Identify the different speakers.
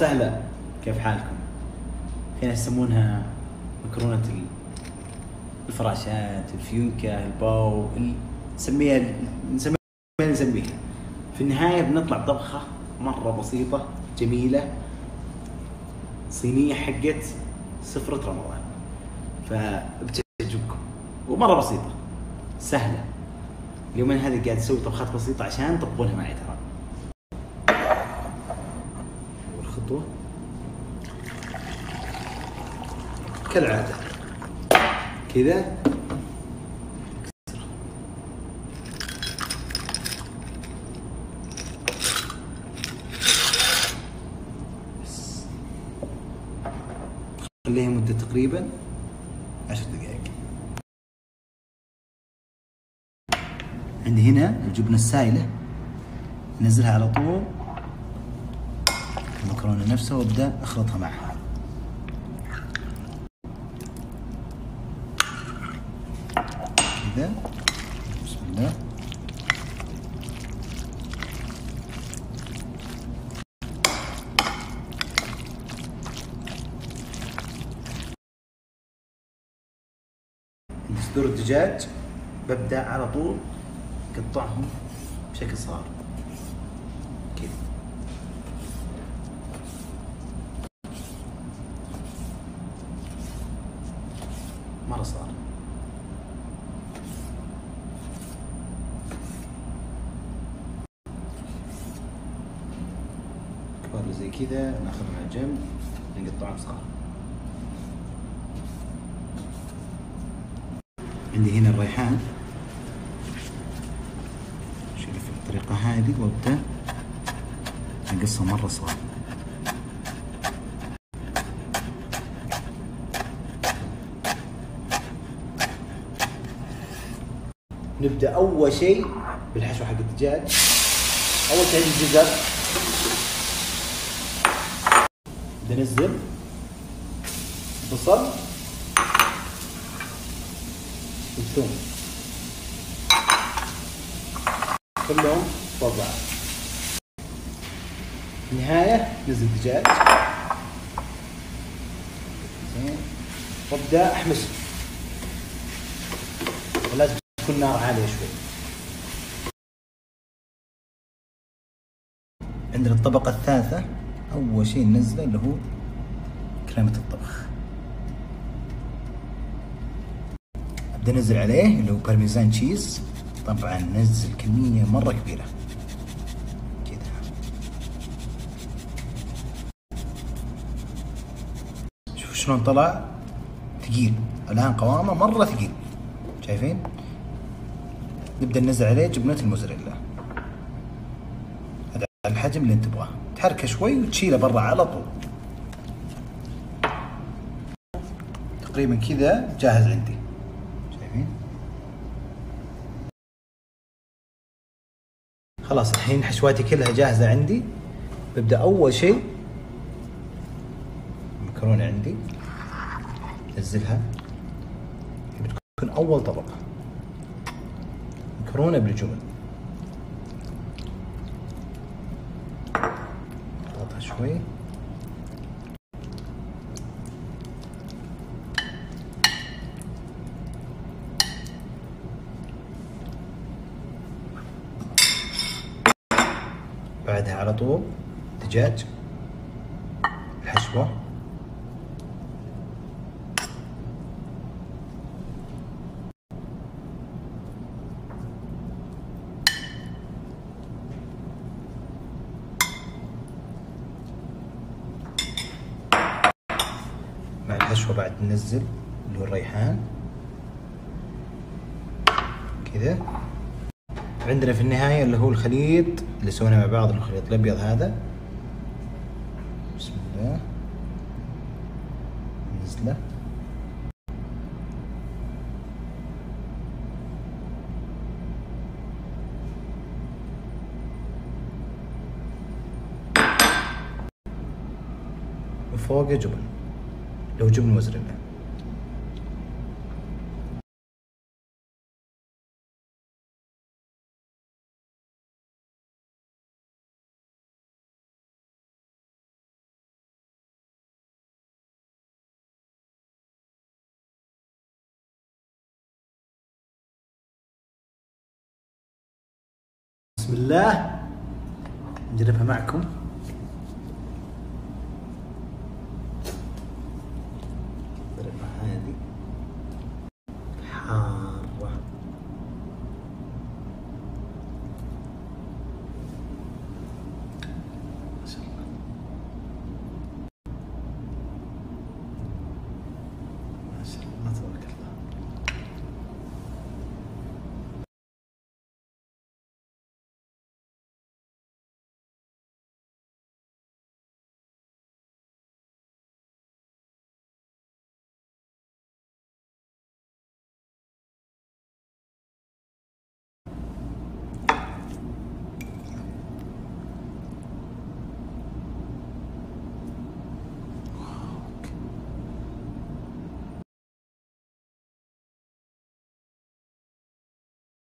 Speaker 1: سهلة كيف حالكم؟ في ناس يسمونها مكرونة ال- الفراشات، الفيونكة، الباو، ال- نسميها نسميها نسميها. في النهاية بنطلع بطبخة مرة بسيطة جميلة صينية حقت سفرة رمضان. فبتعجبكم ومرة بسيطة سهلة. اليومين هذه قاعد أسوي طبخات بسيطة عشان تطبخونها معي ترى. والخطوة كالعادة. كذا. خليها مدة تقريبا عشر دقائق. عندي هنا الجبنة السائلة. نزلها على طول. المكرونة نفسها وأبدأ أخلطها معها. كذا بسم الله. صدور الدجاج ببدأ على طول اقطعهم بشكل صغار كذا مرة صغار كبار زي كذا ناخذهم على جنب نقطعهم صغار. عندي هنا الريحان. في الطريقة هذه وابدأ. اقصه مرة صغار نبدأ أول شيء بالحشوه حق الدجاج. أول شيء الجزر. بنزل بصل والثوم. كلهم فوق بعض. في النهاية نزل الدجاج. زين. وابدأ احمسه ولازم تكون نار عالية شوي. عندنا الطبقة الثالثة. أول شيء ننزله اللي هو كريمة الطبخ. أبدأ أنزل عليه اللي هو بارميزان تشيز طبعا نزل كمية مرة كبيرة. كذا. شوف شلون طلع. ثقيل. الآن قوامه مرة ثقيل. شايفين؟ نبدأ ننزل عليه جبنة الموزاريلا. هذا الحجم اللي انت تبغاه تحركه شوي وتشيله برا على طول. تقريبا كذا جاهز عندي. شايفين؟ خلاص الحين حشواتي كلها جاهزة عندي. ببدأ أول شيء المكرونة عندي. نزلها. بتكون أول طبقه مكرونة بالجبن اضغطها شوي. بعدها على طول دجاج الحشوة. مع الحشوة بعد ننزل اللي هو الريحان. كذا. عندنا في النهاية اللي هو الخليط اللي سويناه مع بعض الخليط الأبيض هذا. بسم الله. نزله وفوقه جبن. لو جبنا مزرعة. بسم الله. نجربها معكم.